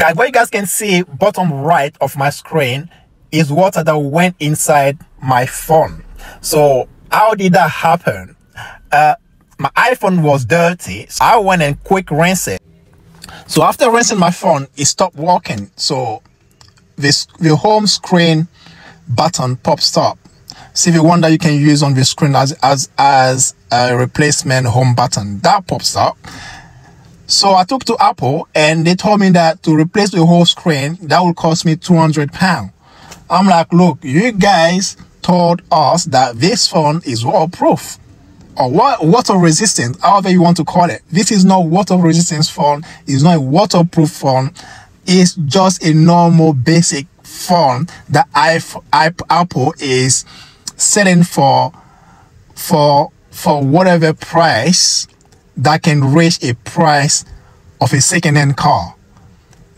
Guys, what you guys can see bottom right of my screen is water that went inside my phone. So how did that happen? Uh, my iPhone was dirty. So I went and quick rinse it. So after rinsing my phone, it stopped working. So this the home screen button pops up. See the one that you can use on the screen as as as a replacement home button that pops up. So I took to Apple and they told me that to replace the whole screen that would cost me 200 pounds. I'm like, look, you guys told us that this phone is waterproof or water resistant, however you want to call it. This is not water resistance phone. It's not a waterproof phone. It's just a normal basic phone that Apple is selling for for for whatever price that can reach a price of a second-hand car.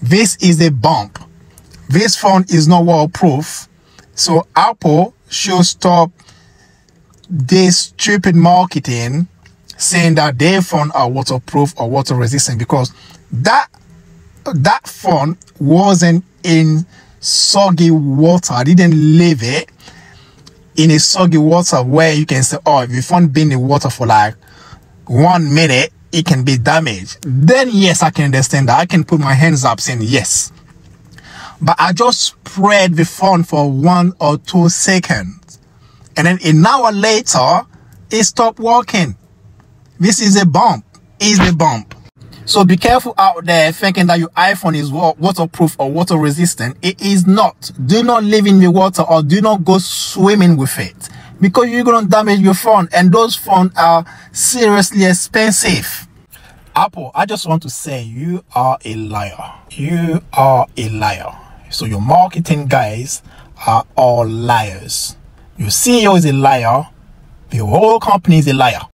This is a bump. This phone is not waterproof. So Apple should stop this stupid marketing saying that their phone are waterproof or water resistant because that that phone wasn't in soggy water. Didn't leave it in a soggy water where you can say, oh, if your phone been in water for like one minute, it can be damaged. Then yes, I can understand that. I can put my hands up saying yes. But I just spread the phone for one or two seconds and then an hour later, it stopped working. This is a bump. Is a bump. So be careful out there thinking that your iPhone is waterproof or water resistant. It is not. Do not live in the water or do not go swimming with it because you're going to damage your phone and those phones are seriously expensive. Apple, I just want to say you are a liar. You are a liar. So your marketing guys are all liars. Your CEO is a liar. The whole company is a liar.